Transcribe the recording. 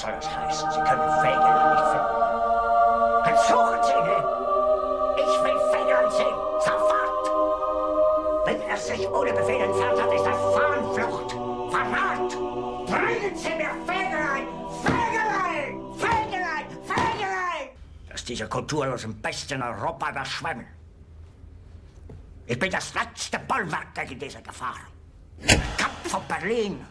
Was soll das heißen? Sie können Fegelein nicht finden. Dann suchen Sie ihn! Ich will Fegelein sehen! Sofort! Wenn er sich ohne Befehl entfernt hat, ist das Fahnenflucht! Verrat! Bringen Sie mir Fegelein! Fegelein! Fegelein! Fegelein! Dass diese kulturlosen Besten in Europa das Schwemmen. Ich bin das letzte Bollwerk gegen diese Gefahr. Kampf von Berlin